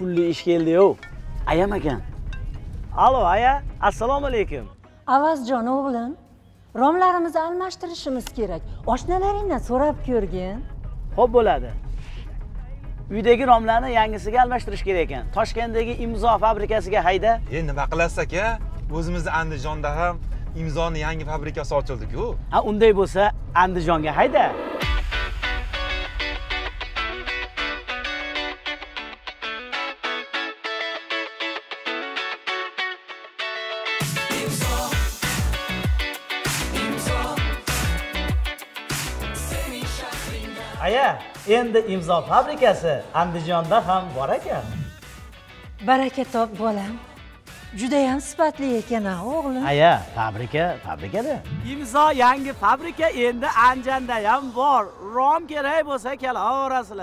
pulli ish keldi-yu. Ayam ekan. Alo, aya, assalomu alaykum. avazjon o'g'lim romlarimizni almashtirishimiz kerak oshnalaringdan so'rab ko'rgin Xo'p bo'ladi. Uydagi romlarni yangisiga almashtirish kerak ekan. Toshkentdagi imzo fabrikasiga hayda. e nima qilasiz aka o'zimizni andijonda ham imzoni yangi fabrikasi ochildi-ku Ha, unday bo'lsa, Andijonga hayda. Aya, endi imzo fabrikasi Andijonda ham bor ekan. baraka top bolam judayam sifatli ekan a o'g'lim Aya, fabrika, fabrikada. Imzo yangi fabrika endi Anjanda ham bor. Rom kerak bo'lsa kelaverasizlar.